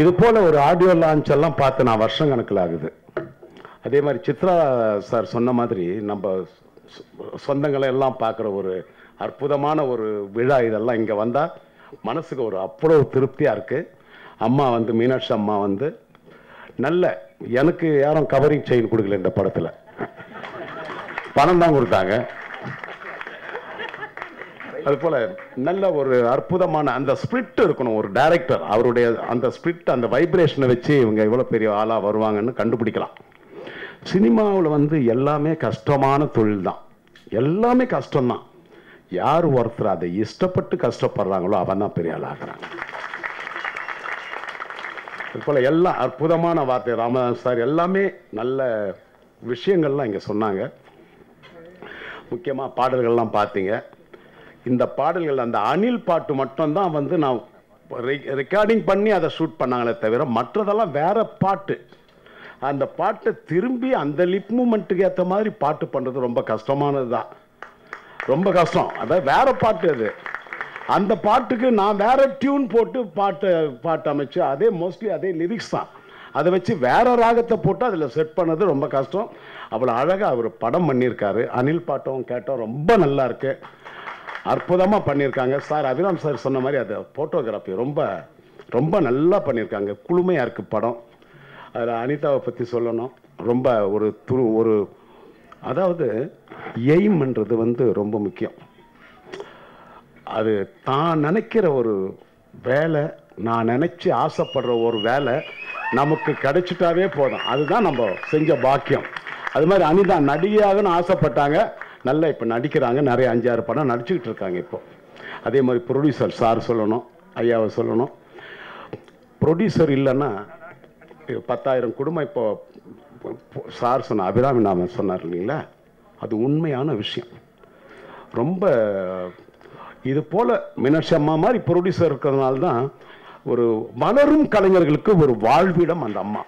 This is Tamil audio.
இது போல ஒரு ஆடியோ லான்ச் எல்லாம் பார்த்து நான் வருஷம் கணக்கில் ஆகுது. அதே மாதிரி சித்ரா சார் சொன்ன மாதிரி நம்ம சொந்தங்களை எல்லாம் பார்க்குற ஒரு அற்புதமான ஒரு விழா இதெல்லாம் இங்கே வந்தால் மனசுக்கு ஒரு அவ்வளோ திருப்தியாக இருக்குது அம்மா வந்து மீனாட்சி அம்மா வந்து நல்ல எனக்கு யாரும் கவரிங் செயின் கொடுக்கல இந்த படத்தில். பணம் தான் கொடுத்தாங்க. அது போல நல்ல ஒரு அற்புதமான அந்த ஸ்பிரிட் இருக்கணும் ஒரு டைரக்டர் அவருடைய அந்த ஸ்பிரிட் அந்த வைப்ரேஷனை வச்சு இவங்க இவ்வளோ பெரிய ஆளாக வருவாங்கன்னு கண்டுபிடிக்கலாம். சினிமாவில் வந்து எல்லாமே கஷ்டமான தொழில் தான் எல்லாமே கஷ்டம்தான். யார் ஒருத்தர் அதை இஷ்டப்பட்டு கஷ்டப்படுறாங்களோ அவன் தான் பெரிய ஆளாகிறாங்க அது போல எல்லாம் அற்புதமான வார்த்தை ராமதாஸ் சார் எல்லாமே நல்ல விஷயங்கள்லாம் இங்கே சொன்னாங்க. முக்கியமாக பாடல்கள்லாம் பார்த்தீங்க. இந்த பாடல்கள் அந்த அனில் பாட்டு மட்டும்தான் வந்து நான் ரெக்கார்டிங் பண்ணி அதை ஷூட் பண்ணாங்களே தவிர மற்றதெல்லாம் வேற பாட்டு. அந்த பாட்டை திரும்பி அந்த லிப் மூமெண்ட்டுக்கு ஏற்ற மாதிரி பாட்டு பண்ணுறது ரொம்ப கஷ்டமானது தான் ரொம்ப கஷ்டம். அதாவது வேற பாட்டு அது. அந்த பாட்டுக்கு நான் வேற டியூன் போட்டு பாட்டு பாட்டு அமைச்சு அதே மோஸ்ட்லி அதே லிரிக்ஸ் தான். அதை வச்சு வேற ராகத்தை போட்டு அதில் செட் பண்ணது ரொம்ப கஷ்டம். அவ்வளோ அழகாக அவர் படம் பண்ணியிருக்காரு. அனில் பாட்டும் கேட்டோம் ரொம்ப நல்லா இருக்குது அற்புதமாக பண்ணியிருக்காங்க சார் அபிராம் சார் சொன்ன மாதிரி அது ஃபோட்டோகிராஃபி ரொம்ப ரொம்ப நல்லா பண்ணியிருக்காங்க குளுமையாக இருக்குது படம். அதில் அனிதாவை பற்றி சொல்லணும். ரொம்ப ஒரு துரு ஒரு அதாவது எய்ம்ன்றது வந்து ரொம்ப முக்கியம். அது தான் நினைக்கிற ஒரு வேலை நான் நினச்சி ஆசைப்படுற ஒரு வேலை நமக்கு கிடைச்சிட்டாவே போதும். அதுதான் நம்ம செஞ்ச பாக்கியம். அது மாதிரி அனிதா நடிகையாகன்னு ஆசைப்பட்டாங்க. நல்லா இப்போ நடிக்கிறாங்க நிறைய அஞ்சாறு படம் நடிச்சுக்கிட்டு இருக்காங்க இப்போ. அதே மாதிரி ப்ரொடியூசர் சார் சொல்லணும் ஐயாவை சொல்லணும். ப்ரொடியூசர் இல்லைன்னா பத்தாயிரம் குடும்பம் இப்போ சார் சொன்ன அபிராமி நாம சொன்னார் இல்லைங்களா? அது உண்மையான விஷயம். ரொம்ப இது போல் மீனாட்சி அம்மா மாதிரி ப்ரொடியூசர் இருக்கிறதுனால தான் ஒரு வளரும் கலைஞர்களுக்கு ஒரு வாழ்விடம் அந்த அம்மா.